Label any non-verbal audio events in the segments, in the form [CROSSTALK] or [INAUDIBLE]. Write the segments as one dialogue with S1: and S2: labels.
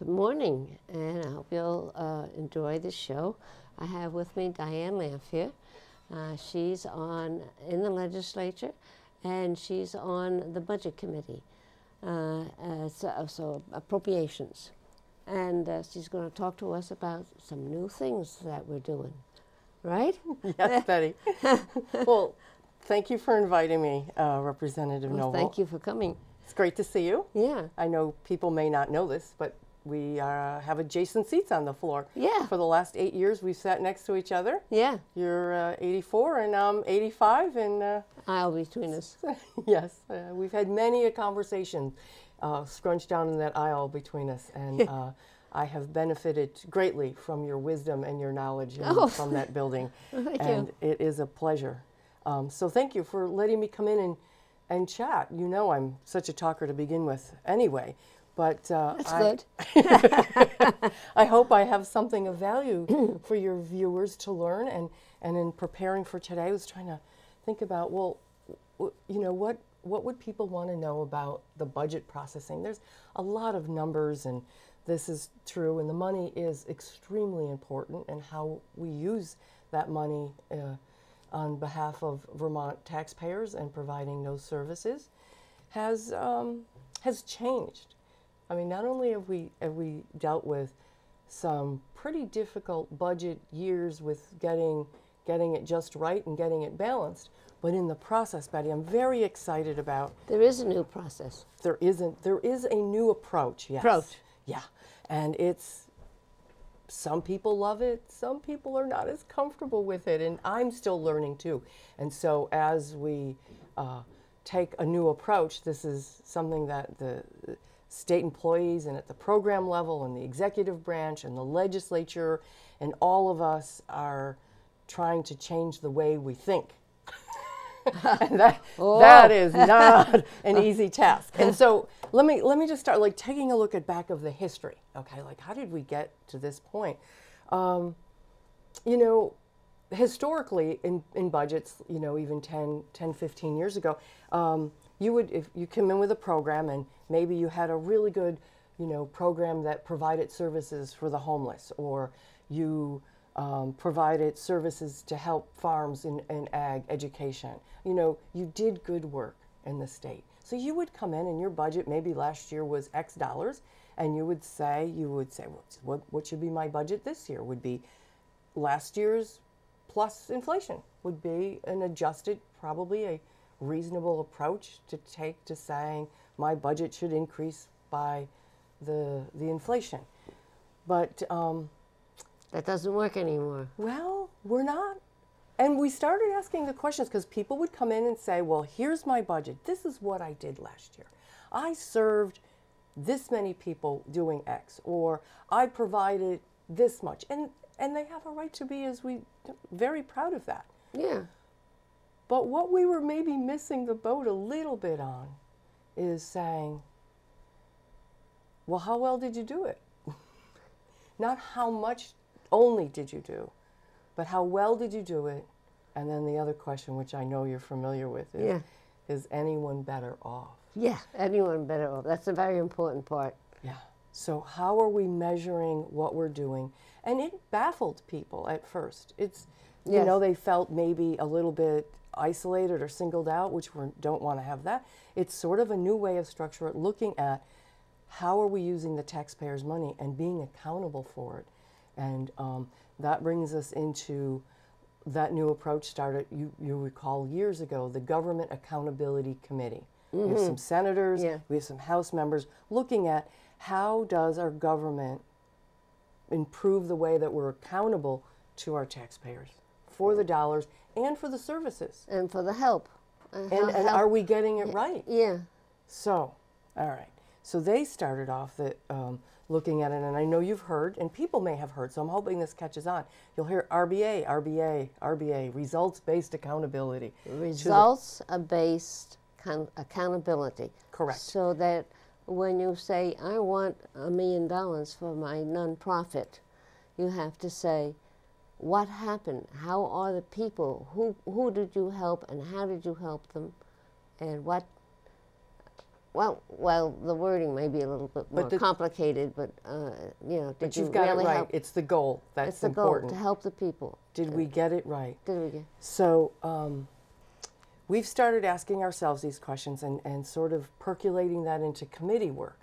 S1: Good morning, and I hope you'll uh, enjoy the show. I have with me Diane Lanpher. Uh, she's on in the legislature, and she's on the budget committee, uh, uh so, so, appropriations, and uh, she's going to talk to us about some new things that we're doing. Right? [LAUGHS]
S2: yes, Betty. [LAUGHS] well, thank you for inviting me, uh, Representative
S1: well,
S2: Nuovo.
S1: Thank you for coming.
S2: It's great to see you.
S1: Yeah.
S2: I know people may not know this, but we uh, have adjacent seats on the floor.
S1: Yeah.
S2: For the last eight years, we've sat next to each other.
S1: Yeah.
S2: You're uh, 84 and I'm 85, and uh,
S1: aisle between us. [LAUGHS]
S2: yes, uh, we've had many a conversation uh, scrunched down in that aisle between us, and [LAUGHS] uh, I have benefited greatly from your wisdom and your knowledge
S1: oh.
S2: from that building. [LAUGHS]
S1: thank
S2: and
S1: you.
S2: it is a pleasure. Um, so thank you for letting me come in and and chat. You know I'm such a talker to begin with anyway. But
S1: uh, That's
S2: I,
S1: good. [LAUGHS] [LAUGHS]
S2: I hope I have something of value [CLEARS THROAT] for your viewers to learn. And, and in preparing for today, I was trying to think about, well, you know, what, what would people want to know about the budget processing? There's a lot of numbers, and this is true, and the money is extremely important, and how we use that money uh, on behalf of Vermont taxpayers and providing those services has, um, has changed. I mean, not only have we have we dealt with some pretty difficult budget years with getting getting it just right and getting it balanced, but in the process, Betty, I'm very excited about.
S1: There is a new process.
S2: There isn't. There is a new approach. Yes.
S1: Approach.
S2: Yeah, and it's. Some people love it. Some people are not as comfortable with it, and I'm still learning too. And so, as we uh, take a new approach, this is something that the state employees and at the program level and the executive branch and the legislature and all of us are trying to change the way we think. [LAUGHS] that, oh. that is [LAUGHS] not an easy task. And so [LAUGHS] let me let me just start like taking a look at back of the history. Okay, like how did we get to this point? Um, you know, historically in, in budgets, you know, even 10, 10 15 years ago, um, you would if you come in with a program and maybe you had a really good you know program that provided services for the homeless or you um, provided services to help farms in, in ag education you know you did good work in the state. So you would come in and your budget maybe last year was x dollars and you would say you would say what, what should be my budget this year? Would be last year's plus inflation would be an adjusted probably a reasonable approach to take to saying my budget should increase by the the inflation. But um,
S1: that doesn't work anymore.
S2: Well, we're not. And we started asking the questions because people would come in and say, "Well, here's my budget. This is what I did last year. I served this many people doing X, or I provided this much." And and they have a right to be, as we, very proud of that.
S1: Yeah.
S2: But what we were maybe missing the boat a little bit on is saying, well, how well did you do it? [LAUGHS] Not how much only did you do, but how well did you do it? And then the other question, which I know you're familiar with, is, yeah. is anyone better off?
S1: Yeah, anyone better off. That's a very important part.
S2: Yeah. So how are we measuring what we're doing? And it baffled people at first. It's, yes. you know, they felt maybe a little bit isolated or singled out, which we don't want to have that. It's sort of a new way of structure looking at how are we using the taxpayers' money and being accountable for it. And um, that brings us into that new approach started, you, you recall years ago, the Government Accountability Committee. Mm-hmm. We have mm-hmm. some senators, yeah. we have some House members looking at how does our government improve the way that we're accountable to our taxpayers for the dollars and for the services.
S1: And for the help.
S2: And, and, and are we getting it right?
S1: Yeah.
S2: So, all right. So they started off the, um, looking at it, and I know you've heard, and people may have heard, so I'm hoping this catches on. You'll hear RBA, RBA, RBA, results based accountability.
S1: Results based accountability.
S2: Correct.
S1: So that when you say, I want a million dollars for my nonprofit, you have to say, what happened? How are the people? Who, who did you help and how did you help them? And what, Well, well, the wording may be a little bit more
S2: the-
S1: complicated, but uh, you know, did
S2: But
S1: you
S2: you've got
S1: really
S2: it right.
S1: help?
S2: It's the goal. That's
S1: it's the
S2: important.
S1: goal to help the people.
S2: Did we get it right?
S1: Did we get?
S2: So um, we've started asking ourselves these questions and, and sort of percolating that into committee work.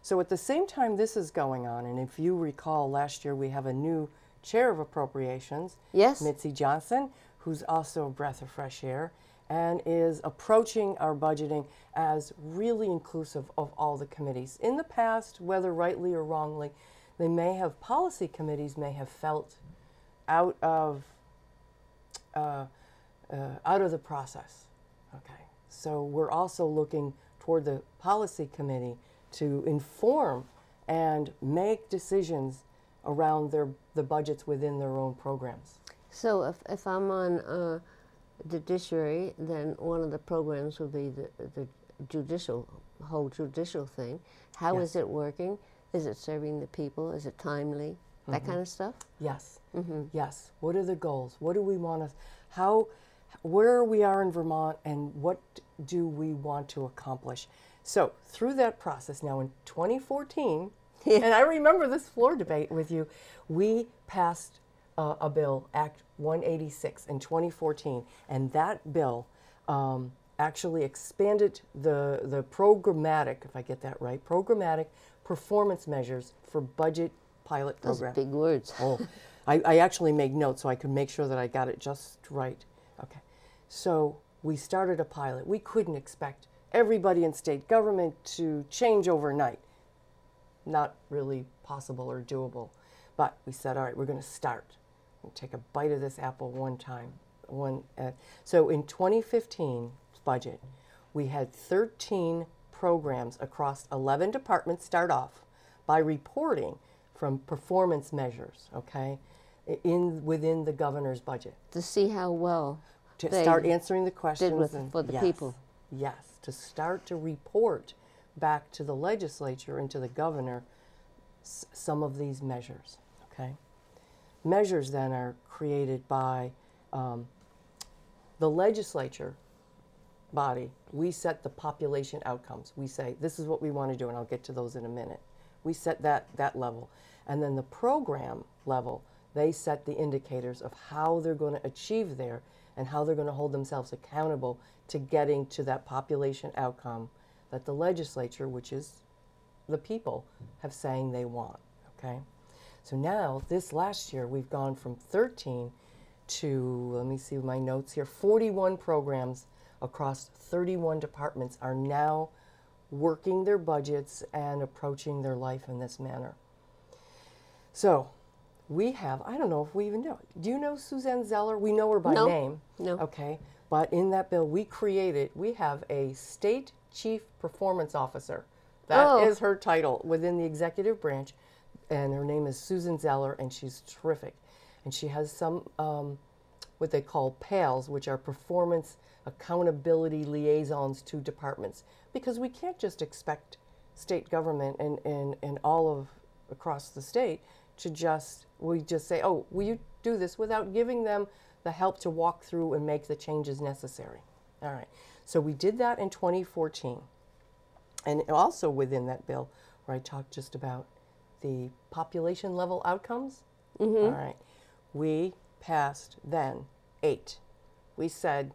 S2: So at the same time this is going on, and if you recall, last year we have a new chair of appropriations,
S1: Yes.
S2: Mitzi Johnson, who's also a breath of fresh air and is approaching our budgeting as really inclusive of all the committees. In the past, whether rightly or wrongly, they may have, policy committees may have felt out of uh, uh, out of the process. Okay, so we're also looking toward the policy committee to inform and make decisions around their the budgets within their own programs.
S1: So if, if I'm on uh, judiciary, then one of the programs would be the, the judicial, whole judicial thing. How is
S2: Yes.
S1: it working? Is it serving the people? Is it timely? That
S2: Mm-hmm.
S1: kind of stuff?
S2: Yes. Yes. What are the goals? What do we want to, how, where we are in Vermont and what do we want to accomplish? So through that process now in 2014, [LAUGHS] and I remember this floor debate with you, we passed uh, a bill, Act 186 in 2014, and that bill um, actually expanded the, the programmatic, if I get that right, programmatic performance measures for budget pilot
S1: Those
S2: programs.
S1: big words. [LAUGHS]
S2: Oh, I, I actually made notes so I could make sure that I got it just right. Okay. So we started a pilot. We couldn't expect everybody in state government to change overnight. Not really possible or doable. But we said, all right, we're going to start. We'll take a bite of this apple one time. One. Uh, so in 2015 budget, we had 13 programs across 11 departments start off by reporting from performance measures, okay, in within the governor's budget
S1: To see how well
S2: to start answering the questions
S1: with-
S2: and-
S1: for the
S2: yes,
S1: people.
S2: Yes, to start to report back to the legislature and to the governor some of these measures. Okay, measures then are created by um, the legislature body. We set the population outcomes. We say this is what we want to do, and I'll get to those in a minute. We set that that level, and then the program level. They set the indicators of how they're going to achieve there and how they're going to hold themselves accountable to getting to that population outcome that the legislature, which is the people, have saying they want. Okay, so now this last year we've gone from 13 to let me see my notes here 41 programs across 31 departments are now working their budgets and approaching their life in this manner. So we have, I don't know if we even know. Do you know Suzanne Zeller? We know her by
S1: No.
S2: name.
S1: No.
S2: Okay. But in that bill, we created, we have a state chief performance officer. That is
S1: Oh.
S2: her title within the executive branch. And her name is Susan Zeller, and she's terrific. And she has some, um, what they call PALs, which are performance accountability liaisons to departments. Because we can't just expect state government and, and, and all of across the state to just, we just say, oh, will you do this without giving them the help to walk through and make the changes necessary. All right. So we did that in 2014. And also within that bill, where I talked just about the population level outcomes. Mm-hmm. All right. We passed then eight. We said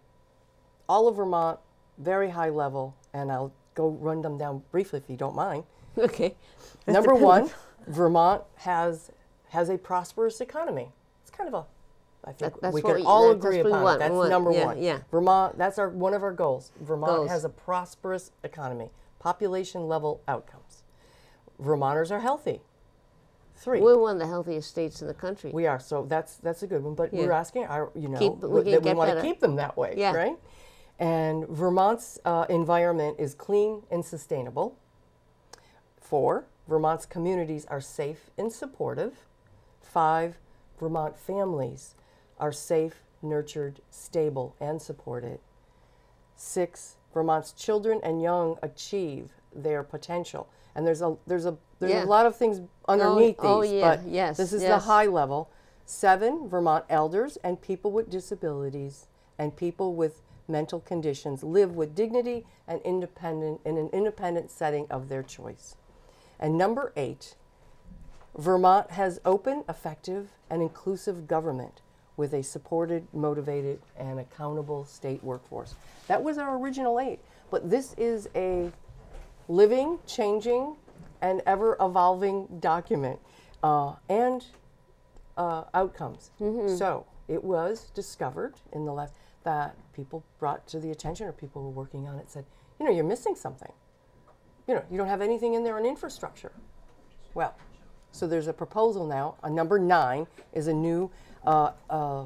S2: all of Vermont, very high level, and I'll go run them down briefly if you don't mind.
S1: Okay.
S2: Number one, Vermont has has a prosperous economy. It's kind of a, I think
S1: That-
S2: we can all
S1: that-
S2: agree
S1: that's
S2: upon
S1: want.
S2: That's
S1: want,
S2: number
S1: yeah,
S2: one.
S1: yeah.
S2: Vermont, that's our one of our goals. Vermont
S1: Goals.
S2: has a prosperous economy, population level outcomes. Vermonters are healthy. 3
S1: We're one of the healthiest states in the country.
S2: we are so that's that's a good one. But we're asking our you know
S1: Keep- we
S2: that we want to keep them that way,
S1: Yeah.
S2: right? And Vermont's uh, environment is clean and sustainable. Four, Vermont's communities are safe and supportive. Five, Vermont families are safe, nurtured, stable, and supported. Six, Vermont's children and young achieve their potential. And there's a there's a there's
S1: Yeah.
S2: a lot of things oh, underneath
S1: oh,
S2: these,
S1: yeah,
S2: but
S1: yes,
S2: this is the high level. Seven, Vermont elders and people with disabilities and people with mental conditions live with dignity and independent in an independent setting of their choice. And number eight, Vermont has open, effective, and inclusive government with a supported, motivated, and accountable state workforce. That was our original eight, but this is a living, changing, and ever evolving document uh, and uh, outcomes. So it was discovered in the last that people brought to the attention or people who were working on it said, you know, you're missing something. You know, you don't have anything in there on infrastructure. Well, so there's a proposal now. A number nine is a new uh, uh,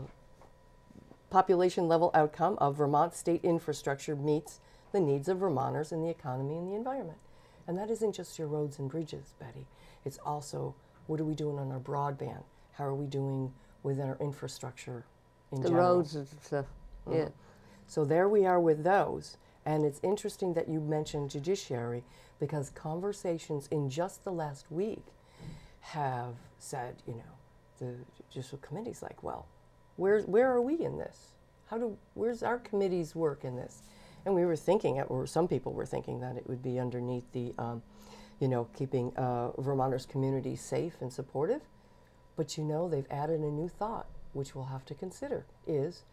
S2: population level outcome of Vermont state infrastructure meets the needs of Vermonters in the economy and the environment. And that isn't just your roads and bridges, Betty. It's also what are we doing on our broadband? How are we doing within our infrastructure in
S1: The
S2: general?
S1: roads and stuff. Yeah.
S2: So there we are with those. And it's interesting that you mentioned judiciary because conversations in just the last week have said, you know, the judicial committee's like, well, where's where are we in this? How do where's our committee's work in this? And we were thinking, or some people were thinking that it would be underneath the, um, you know, keeping uh, Vermonters' communities safe and supportive. But you know, they've added a new thought, which we'll have to consider, is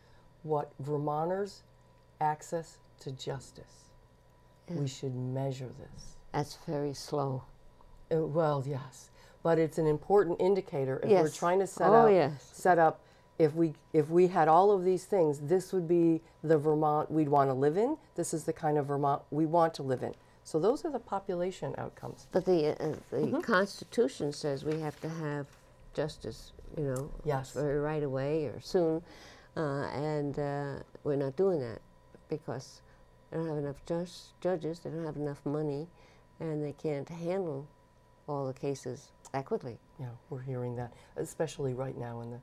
S2: what Vermonters' access to justice. We should measure this.
S1: That's very slow.
S2: Uh, well, yes, but it's an important indicator if we're trying to set
S1: Oh,
S2: up
S1: yes.
S2: set up. If we if we had all of these things, this would be the Vermont we'd want to live in. This is the kind of Vermont we want to live in. So those are the population outcomes.
S1: But the uh, the
S2: Mm-hmm.
S1: Constitution says we have to have justice, you know,
S2: Yes.
S1: right away or soon, uh, and uh, we're not doing that because they don't have enough judges, they don't have enough money, and they can't handle all the cases adequately.
S2: Yeah, we're hearing that, especially right now in the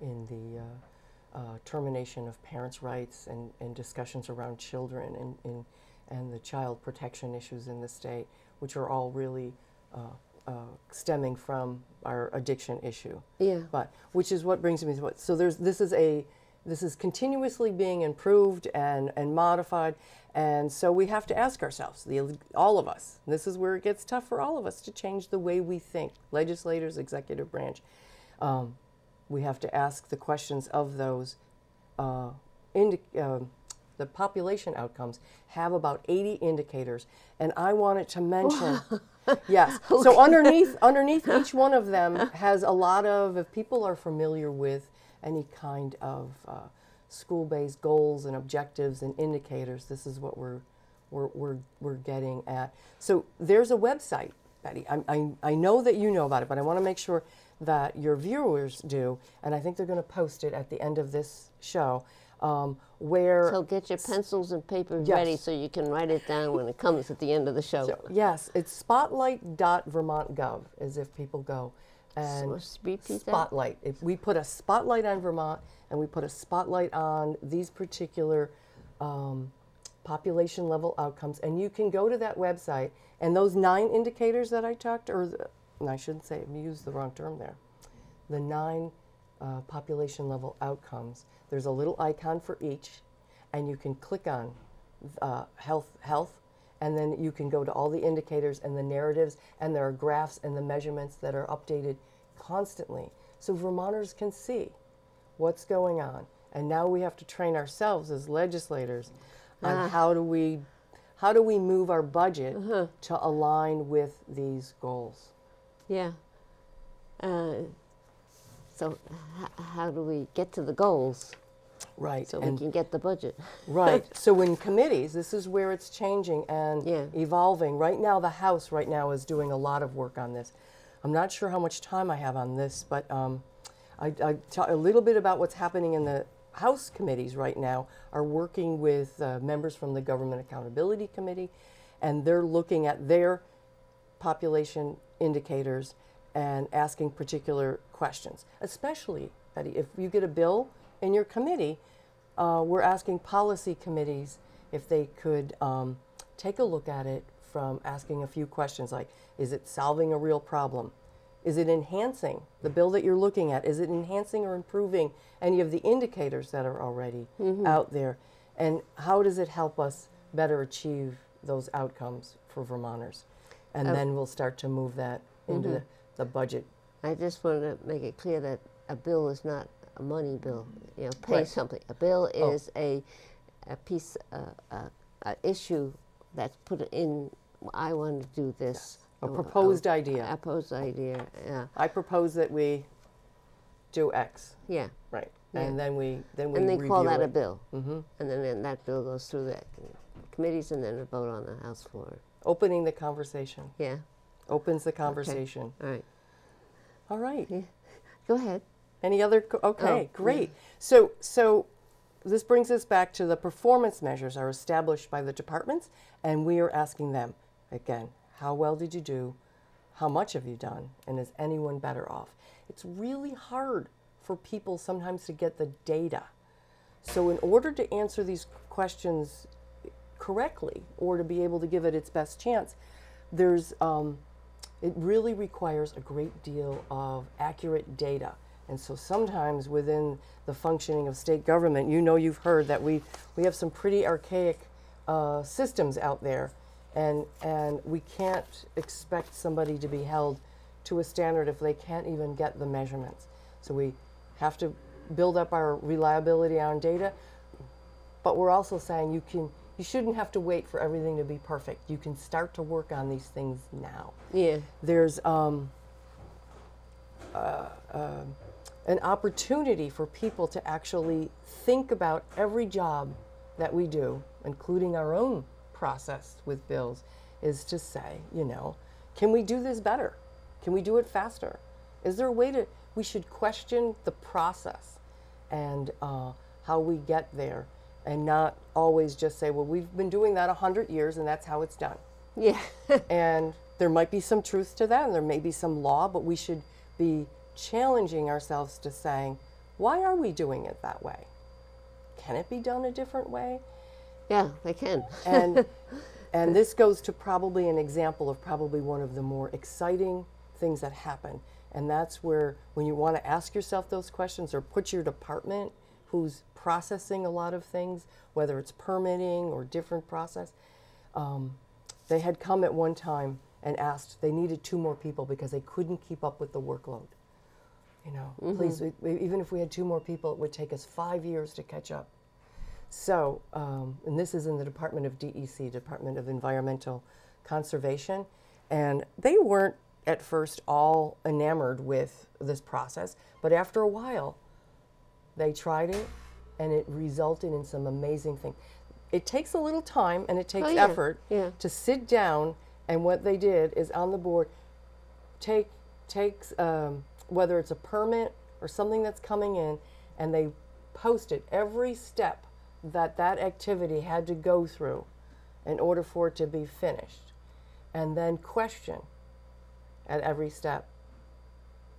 S2: in the uh, uh, termination of parents' rights and, and discussions around children and, and and the child protection issues in the state, which are all really uh, uh, stemming from our addiction issue.
S1: Yeah.
S2: But which is what brings me to what. So there's this is a this is continuously being improved and and modified, and so we have to ask ourselves, the all of us. This is where it gets tough for all of us to change the way we think, legislators, executive branch. Um, we have to ask the questions of those. Uh, um the population outcomes have about 80 indicators, and I wanted to mention. [LAUGHS] Yes. [LAUGHS] So underneath underneath each one of them [LAUGHS] has a lot of if people are familiar with any kind of uh, school-based goals and objectives and indicators, this is what we're we're, we're, we're getting at. So there's a website, Betty. I, I, I know that you know about it, but I want to make sure that your viewers do, and I think they're going to post it at the end of this show, um, where
S1: So get your pencils and paper
S2: Yes.
S1: ready so you can write it down when it comes at the end of the show.
S2: So, yes, it's spotlight.vermont.gov, as if people go. And spotlight. If we put a spotlight on Vermont and we put a spotlight on these particular um, population level outcomes, and you can go to that website and those nine indicators that I talked, or the, and I shouldn't say, I used the wrong term there. The nine uh, population level outcomes. There's a little icon for each, and you can click on uh, health, health, and then you can go to all the indicators and the narratives, and there are graphs and the measurements that are updated constantly, so Vermonters can see what's going on. And now we have to train ourselves as legislators on how do we, how do we move our budget to align with these goals.
S1: Yeah. Uh, so how do we get to the goals
S2: Right.
S1: so
S2: and
S1: we can get the budget? [LAUGHS]
S2: Right. so in committees, this is where it's changing and
S1: Yeah.
S2: evolving. Right now, the House right now is doing a lot of work on this. I'm not sure how much time I have on this, but um, I, I talk a little bit about what's happening in the House committees right now. Are working with uh, members from the Government Accountability Committee, and they're looking at their population indicators and asking particular questions. Especially, Betty, if you get a bill in your committee, uh, we're asking policy committees if they could um, take a look at it from asking a few questions like, is it solving a real problem? Is it enhancing the bill that you're looking at? Is it enhancing or improving any of the indicators that are already out there? And how does it help us better achieve those outcomes for Vermonters? And then we'll start to move that into the, the budget.
S1: I just wanted to make it clear that a bill is not a money bill. You know, pay
S2: Right.
S1: something. A bill
S2: Oh.
S1: is a, a piece, uh, a, a issue that's put in. I want to do this.
S2: A proposed
S1: or
S2: idea.
S1: A proposed idea. Yeah.
S2: I propose that we do X,
S1: Yeah.
S2: right?
S1: Yeah.
S2: And then we then we
S1: and they call that a
S2: it.
S1: bill.
S2: hmm
S1: And then, then that bill goes through the committees and then a vote on the House floor.
S2: Opening the conversation
S1: Yeah.
S2: opens the conversation.
S1: All right.
S2: All right.
S1: Go ahead.
S2: Any other? co- Okay,
S1: Oh,
S2: great. So, so this brings us back to the performance measures are established by the departments, and we are asking them again: How well did you do? How much have you done? And is anyone better off? It's really hard for people sometimes to get the data. So, in order to answer these questions correctly, or to be able to give it its best chance, there's um, it really requires a great deal of accurate data. And so sometimes within the functioning of state government, you know, you've heard that we, we have some pretty archaic uh, systems out there, and, and we can't expect somebody to be held to a standard if they can't even get the measurements. So we have to build up our reliability on data, but we're also saying you can you shouldn't have to wait for everything to be perfect. You can start to work on these things now
S1: Yeah.
S2: there's um, uh, um, an opportunity for people to actually think about every job that we do, including our own process with bills, is to say, you know, can we do this better? Can we do it faster? Is there a way to, we should question the process and uh, how we get there and not always just say, well, we've been doing that 100 years and that's how it's done
S1: Yeah. [LAUGHS]
S2: and there might be some truth to that and there may be some law but we should be challenging ourselves to saying why are we doing it that way? Can it be done a different way?
S1: Yeah, they can.
S2: and [LAUGHS] and this goes to probably an example of probably one of the more exciting things that happen. And that's where when you want to ask yourself those questions or put your department who's processing a lot of things whether it's permitting or different process um, they had come at one time and asked they needed two more people because they couldn't keep up with the workload you know please we, we, even if we had two more people it would take us five years to catch up so um, and this is in the department of dec department of environmental conservation and they weren't at first all enamored with this process but after a while they tried it and it resulted in some amazing things it takes a little time and it takes
S1: Oh, yeah.
S2: effort
S1: Yeah.
S2: to sit down and what they did is on the board take takes um, whether it's a permit or something that's coming in and they posted every step that that activity had to go through in order for it to be finished and then question at every step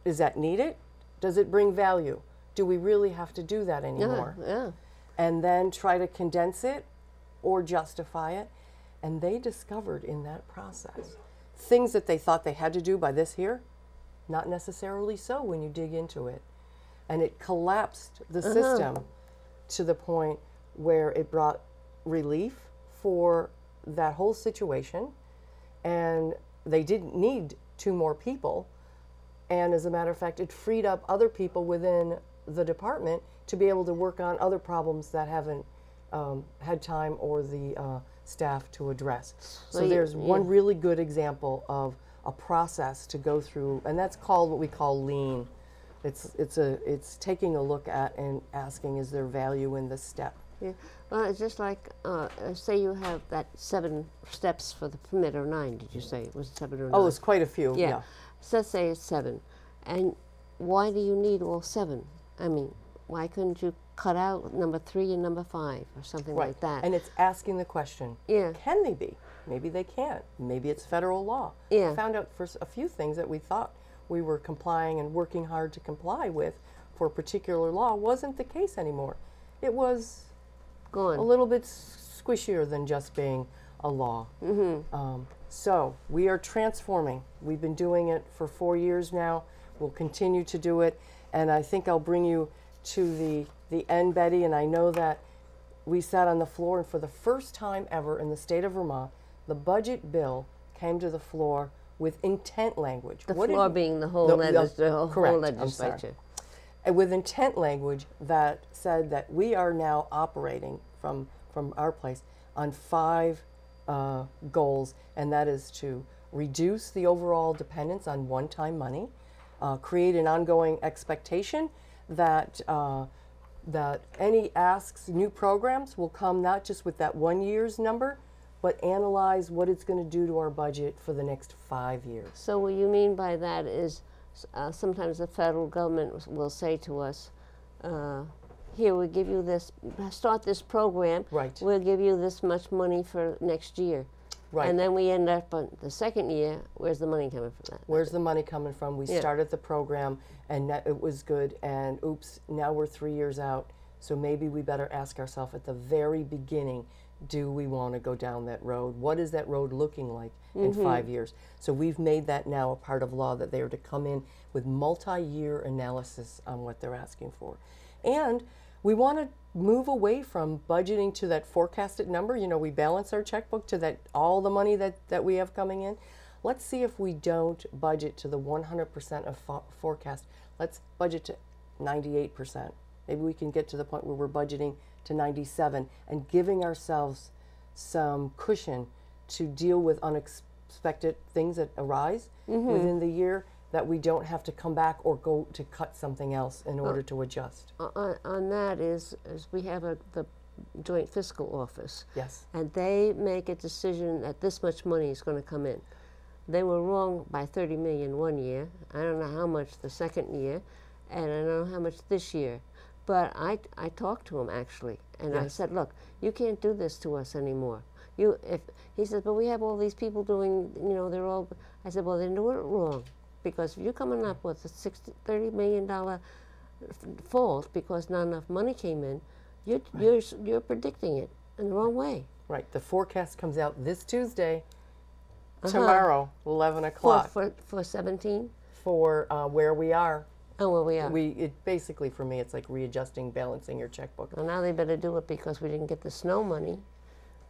S2: is that needed does it bring value do we really have to do that anymore?
S1: Yeah. Yeah.
S2: and then try to condense it or justify it. And they discovered in that process things that they thought they had to do by this here, not necessarily so when you dig into it. And it collapsed the system to the point where it brought relief for that whole situation. And they didn't need two more people. And as a matter of fact, it freed up other people within the department to be able to work on other problems that haven't um, had time or the uh, staff to address. So
S1: you-
S2: there's one
S1: yeah.
S2: really good example of a process to go through, and that's called what we call lean. It's it's a it's taking a look at and asking is there value in this step.
S1: Yeah. Well, it's just like, uh, uh, say you have that seven steps for the permit, or nine, did you say? It was seven or nine?
S2: Oh, it's quite a few.
S1: yeah.
S2: yeah.
S1: So let's say it's seven. And why do you need all seven? I mean, why couldn't you cut out number three and number five or something
S2: Right.
S1: like that?
S2: And it's asking the question
S1: Yeah.
S2: can they be? Maybe they can't. Maybe it's federal law.
S1: Yeah.
S2: We found out for a few things that we thought we were complying and working hard to comply with for a particular law wasn't the case anymore. It was
S1: Go on.
S2: a little bit squishier than just being a law. Mm-hmm. Um, So we are transforming. We've been doing it for four years now. We'll continue to do it. And I think I'll bring you to the, the end, Betty. And I know that we sat on the floor, and for the first time ever in the state of Vermont, the budget bill came to the floor with intent language.
S1: The
S2: What did-
S1: floor being the whole,
S2: the-
S1: legis-
S2: the-
S1: the whole,
S2: correct,
S1: whole
S2: I'm sorry.
S1: legislature.
S2: and with intent language that said that we are now operating from from our place on five uh, goals, and that is to reduce the overall dependence on one-time money, uh, create an ongoing expectation that uh, that any asks, new programs will come not just with that one year's number, but analyze what it's going to do to our budget for the next five years.
S1: So what you mean by that is uh, sometimes the federal government will say to us, uh, here, we'll give you this, start this program.
S2: Right.
S1: We'll give you this much money for next year.
S2: Right.
S1: And then we end up on the second year, where's the money coming from that?
S2: Where's the money coming from? We
S1: Yeah.
S2: started the program and it was good, and oops, now we're three years out. So maybe we better ask ourselves at the very beginning do we want to go down that road? What is that road looking like in mm-hmm. five years? So we've made that now a part of law that they are to come in with multi year analysis on what they're asking for. And we want to move away from budgeting to that forecasted number. You know, we balance our checkbook to that all the money that, that we have coming in. Let's see if we don't budget to the 100% of fo- forecast. Let's budget to 98%. Maybe we can get to the point where we're budgeting to 97 and giving ourselves some cushion to deal with unexpected things that arise mm-hmm. within the year that we don't have to come back or go to cut something else in order uh, to adjust.
S1: On, on that is, is we have a, the joint fiscal office.
S2: Yes.
S1: and they make a decision that this much money is going to come in. They were wrong by 30 million one year. I don't know how much the second year, and I don't know how much this year. But I, I talked to him actually, and I said, look, you can't do this to us anymore. You, if he says, but we have all these people doing, you know, they're all. I said, well, they're doing it wrong, because if you're coming up with a 60, 30 million dollar fault because not enough money came in, you're, you're, you're predicting it in the wrong way.
S2: Right. The forecast comes out this Tuesday, tomorrow, 11
S1: For,
S2: o'clock,
S1: for, for 17?
S2: for uh, where we are.
S1: Oh, well, we are.
S2: We it basically for me it's like readjusting, balancing your checkbook.
S1: well, now they better do it because we didn't get the snow money.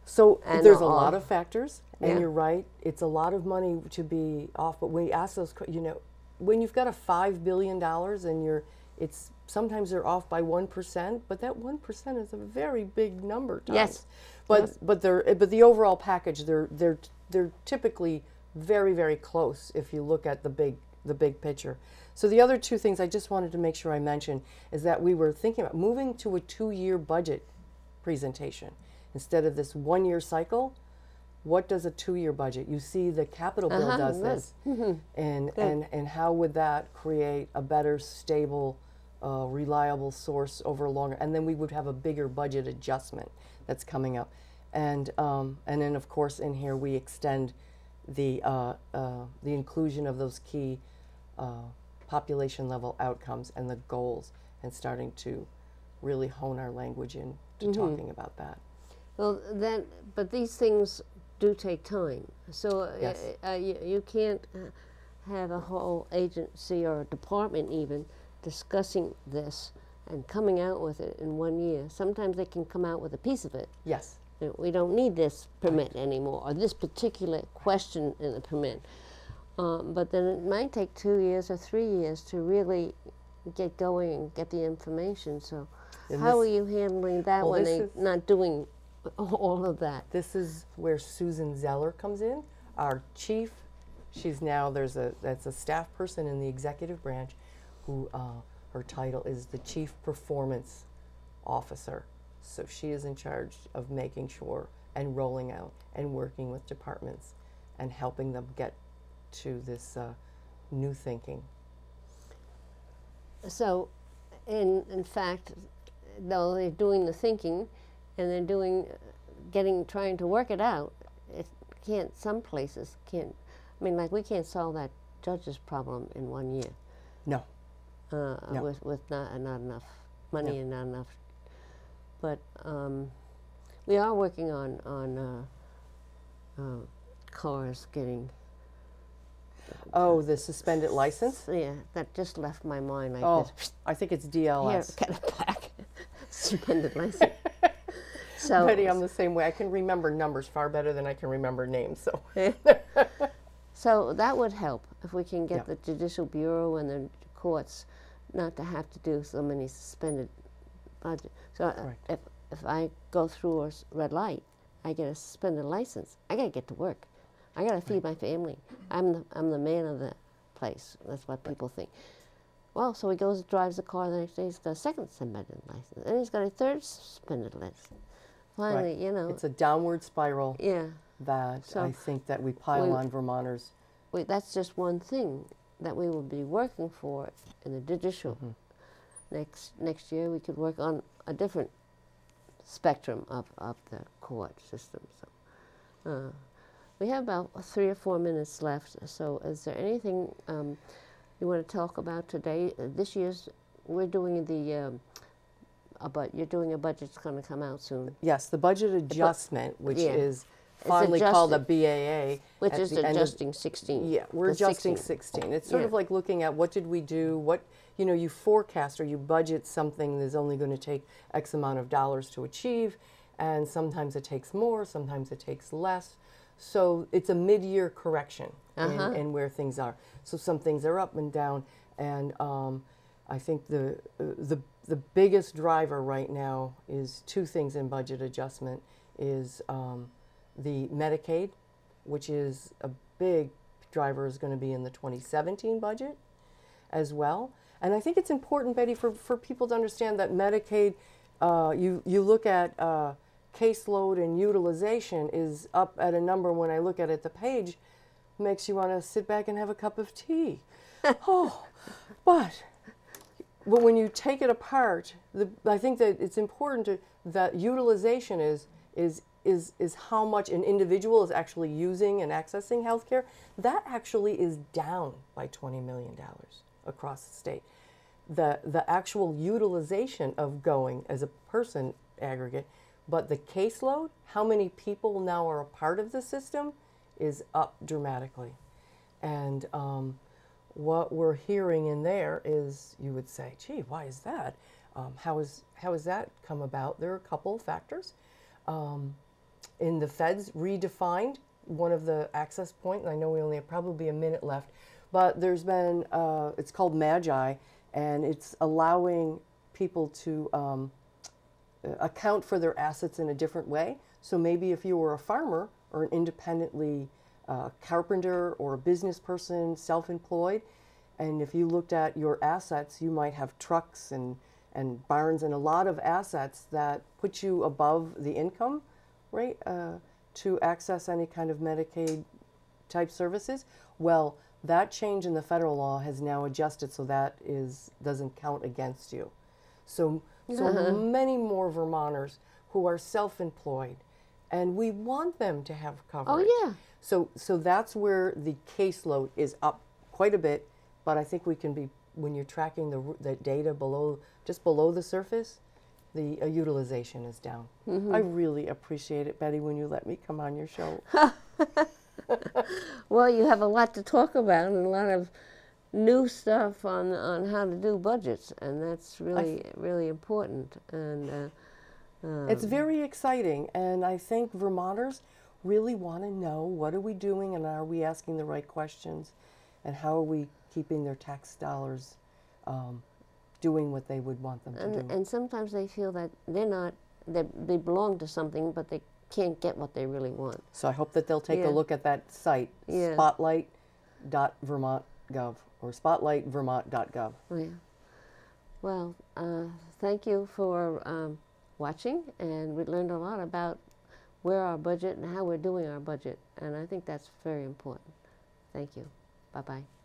S2: So
S1: And
S2: there's a lot of factors, and
S1: Yeah.
S2: you're right. It's a lot of money to be off. But when you ask those, you know, when you've got a five billion dollars and you're, it's sometimes they're off by one percent, but that one percent is a very big number. Times.
S1: Yes.
S2: But
S1: Yes.
S2: but they're eh, but the overall package they're they're they're typically very very close if you look at the big the big picture. So the other two things I just wanted to make sure I mention is that we were thinking about moving to a two-year budget presentation instead of this one-year cycle. What does a two-year budget? You see, the capital bill
S1: Uh-huh,
S2: does
S1: good.
S2: this, and and and how would that create a better, stable, uh, reliable source over a longer? And then we would have a bigger budget adjustment that's coming up, and um, and then of course in here we extend the uh, uh, the inclusion of those key uh, population level outcomes and the goals, and starting to really hone our language into
S1: Mm-hmm.
S2: talking about that.
S1: Well, then, but these things do take time. So uh,
S2: Yes.
S1: uh, you, you can't uh, have a whole agency or a department even discussing this and coming out with it in one year. Sometimes they can come out with a piece of it.
S2: Yes.
S1: You know, we don't need this permit anymore, or this particular question in the permit. Um, but then it might take two years or three years to really get going and get the information. So,
S2: And
S1: how are you handling that
S2: Well,
S1: when they're not doing [LAUGHS] all of that?
S2: This is where Susan Zeller comes in, our chief. She's now there's a that's a staff person in the executive branch, who uh, her title is the chief performance officer. So she is in charge of making sure and rolling out and working with departments, and helping them get to this uh, new thinking.
S1: So, in in fact, though they're doing the thinking, and they're doing, getting trying to work it out, it can't. Some places can't. I mean, like we can't solve that judge's problem in one year
S2: No,
S1: uh,
S2: No.
S1: with with not not enough money
S2: No.
S1: and not enough. But um, we are working on on uh, uh, cars getting,
S2: Oh, the suspended license?
S1: yeah, that just left my mind like
S2: Oh,
S1: this.
S2: I think it's DLS.
S1: get it back. [LAUGHS] Suspended license. [LAUGHS] So,
S2: Betty, I'm the same way. I can remember numbers far better than I can remember names. So, [LAUGHS]
S1: so that would help if we can get
S2: Yeah.
S1: the Judicial Bureau and the courts not to have to do so many suspended budget. So uh, if, if I go through a red light, I get a suspended license. I gotta get to work. I gotta feed my family. I'm the, I'm the man of the place. That's what people think. Well, so he goes, drives the car the next day. He's got a second suspended license, and he's got a third suspended license. Finally, you know,
S2: it's a downward spiral
S1: yeah.
S2: that
S1: So
S2: I think that we pile
S1: we-
S2: on Vermonters.
S1: we, that's just one thing that we will be working for in the judicial.
S2: Mm-hmm.
S1: Next next year, we could work on a different spectrum of, of the court system. So, uh, we have about three or four minutes left. So, is there anything um, you want to talk about today? This year's we're doing the. Um, a but you're doing a budget's going to come out soon,
S2: Yes, the budget adjustment, which
S1: yeah.
S2: is fondly called a BAA.
S1: which is
S2: end of-
S1: adjusting 16.
S2: Yeah, we're adjusting
S1: 16.
S2: 16. It's sort
S1: Yeah.
S2: of like looking at what did we do, what, you know, you forecast or you budget something that's only going to take X amount of dollars to achieve, and sometimes it takes more, sometimes it takes less. So it's a mid-year correction in, in where things are. So some things are up and down, and um, I think the, uh, the, the biggest driver right now is two things in budget adjustment is um, the Medicaid, which is a big driver is going to be in the 2017 budget as well. And I think it's important, Betty, for, for people to understand that Medicaid, uh, you, you look at uh, caseload and utilization is up at a number when I look at it, the page makes you want to sit back and have a cup of tea. [LAUGHS] oh, but but when you take it apart, the, I think that it's important to, that utilization is is is is how much an individual is actually using and accessing healthcare. That actually is down by twenty million dollars across the state. The the actual utilization of going as a person aggregate, but the caseload, how many people now are a part of the system, is up dramatically, and. Um, what we're hearing in there is you would say, gee, why is that? Um, how, is, how has that come about? There are a couple of factors. Um, in the feds redefined one of the access point, points, I know we only have probably a minute left, but there's been, uh, it's called MAGI, and it's allowing people to um, account for their assets in a different way. So maybe if you were a farmer or an independently uh, carpenter or a business person, self-employed, and if you looked at your assets, you might have trucks and, and barns and a lot of assets that put you above the income rate uh, to access any kind of Medicaid type services. Well, that change in the federal law has now adjusted so that is doesn't count against you. So, so [LAUGHS] many more Vermonters who are self-employed, and we want them to have coverage.
S1: Oh, yeah.
S2: So, so that's where the caseload is up quite a bit, but I think we can be when you're tracking the, the data below, just below the surface, the uh, utilization is down. I really appreciate it, Betty, when you let me come on your show. [LAUGHS]
S1: Well, you have a lot to talk about and a lot of new stuff on, on how to do budgets, and that's really really important. And uh, uh,
S2: It's very exciting, and I think Vermonters really want to know what are we doing and are we asking the right questions, and how are we keeping their tax dollars um, doing what they would want them to
S1: and,
S2: do.
S1: and sometimes they feel that they're not they, they belong to something, but they can't get what they really want.
S2: So I hope that they'll take
S1: Yeah.
S2: a look at that site,
S1: Yeah.
S2: spotlight.vermont.gov or spotlightvermont.gov.
S1: Oh, yeah. Well, uh, thank you for um, watching, and we learned a lot about where our budget and how we're doing our budget, and I think that's very important. Thank you. Bye bye.